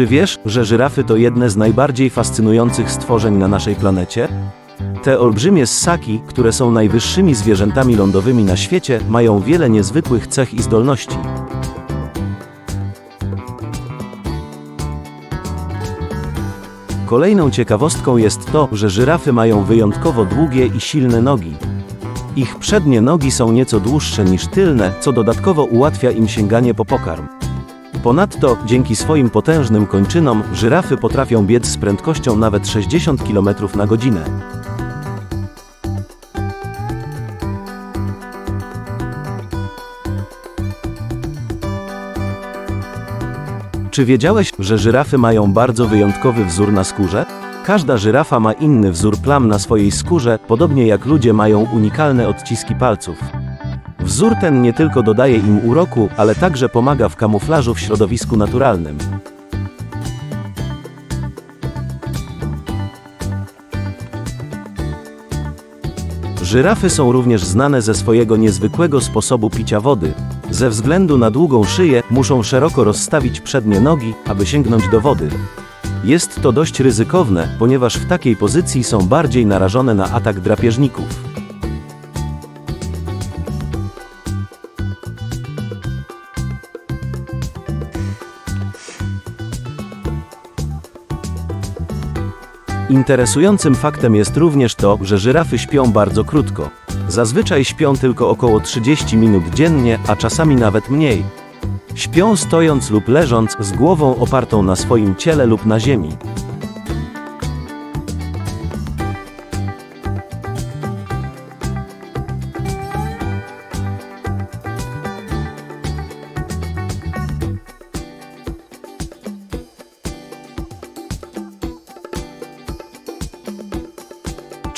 Czy wiesz, że żyrafy to jedne z najbardziej fascynujących stworzeń na naszej planecie? Te olbrzymie ssaki, które są najwyższymi zwierzętami lądowymi na świecie, mają wiele niezwykłych cech i zdolności. Kolejną ciekawostką jest to, że żyrafy mają wyjątkowo długie i silne nogi. Ich przednie nogi są nieco dłuższe niż tylne, co dodatkowo ułatwia im sięganie po pokarm. Ponadto, dzięki swoim potężnym kończynom, żyrafy potrafią biec z prędkością nawet 60 km na godzinę. Czy wiedziałeś, że żyrafy mają bardzo wyjątkowy wzór na skórze? Każda żyrafa ma inny wzór plam na swojej skórze, podobnie jak ludzie mają unikalne odciski palców. Wzór ten nie tylko dodaje im uroku, ale także pomaga w kamuflażu w środowisku naturalnym. Żyrafy są również znane ze swojego niezwykłego sposobu picia wody. Ze względu na długą szyję muszą szeroko rozstawić przednie nogi, aby sięgnąć do wody. Jest to dość ryzykowne, ponieważ w takiej pozycji są bardziej narażone na atak drapieżników. Interesującym faktem jest również to, że żyrafy śpią bardzo krótko. Zazwyczaj śpią tylko około 30 minut dziennie, a czasami nawet mniej. Śpią stojąc lub leżąc, z głową opartą na swoim ciele lub na ziemi.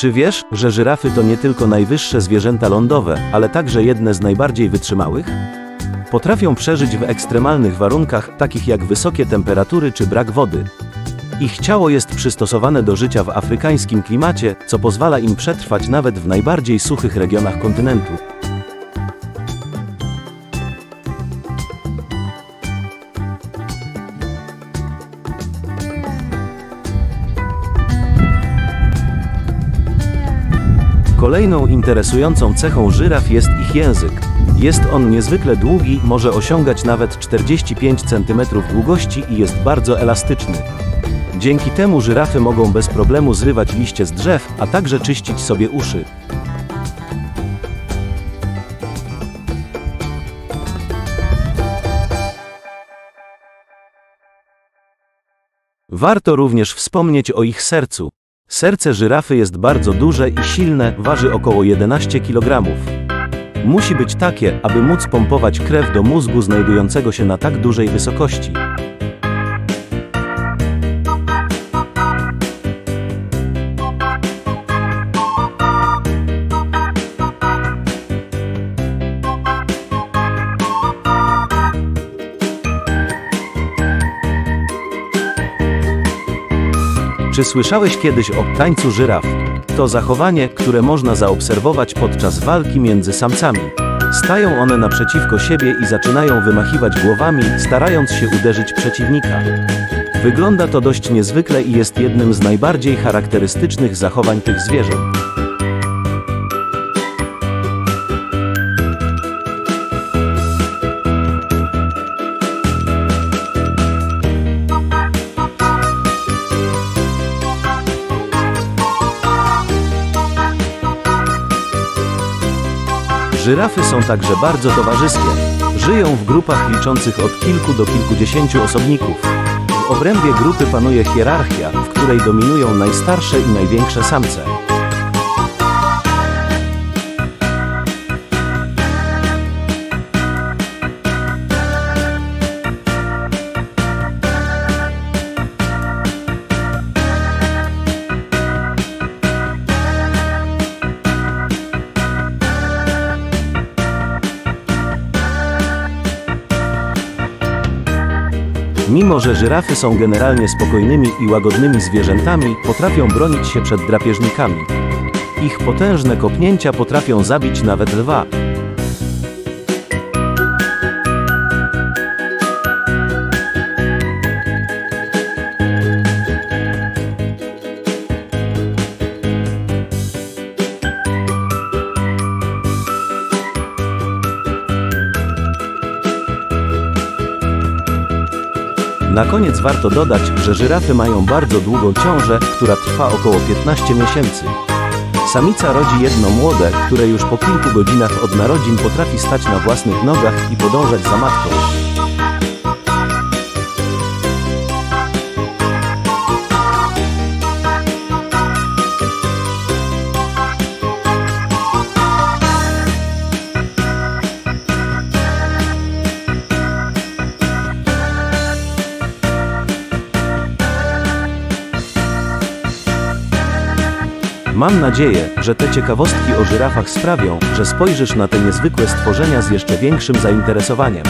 Czy wiesz, że żyrafy to nie tylko najwyższe zwierzęta lądowe, ale także jedne z najbardziej wytrzymałych? Potrafią przeżyć w ekstremalnych warunkach, takich jak wysokie temperatury czy brak wody. Ich ciało jest przystosowane do życia w afrykańskim klimacie, co pozwala im przetrwać nawet w najbardziej suchych regionach kontynentu. Kolejną interesującą cechą żyraf jest ich język. Jest on niezwykle długi, może osiągać nawet 45 cm długości i jest bardzo elastyczny. Dzięki temu żyrafy mogą bez problemu zrywać liście z drzew, a także czyścić sobie uszy. Warto również wspomnieć o ich sercu. Serce żyrafy jest bardzo duże i silne, waży około 11 kg. Musi być takie, aby móc pompować krew do mózgu znajdującego się na tak dużej wysokości. Czy słyszałeś kiedyś o tańcu żyraf? To zachowanie, które można zaobserwować podczas walki między samcami. Stają one naprzeciwko siebie i zaczynają wymachiwać głowami, starając się uderzyć przeciwnika. Wygląda to dość niezwykle i jest jednym z najbardziej charakterystycznych zachowań tych zwierząt. Żyrafy są także bardzo towarzyskie. Żyją w grupach liczących od kilku do kilkudziesięciu osobników. W obrębie grupy panuje hierarchia, w której dominują najstarsze i największe samce. Mimo, że żyrafy są generalnie spokojnymi i łagodnymi zwierzętami, potrafią bronić się przed drapieżnikami. Ich potężne kopnięcia potrafią zabić nawet lwa. Na koniec warto dodać, że żyrafy mają bardzo długą ciążę, która trwa około 15 miesięcy. Samica rodzi jedno młode, które już po kilku godzinach od narodzin potrafi stać na własnych nogach i podążać za matką. Mam nadzieję, że te ciekawostki o żyrafach sprawią, że spojrzysz na te niezwykłe stworzenia z jeszcze większym zainteresowaniem.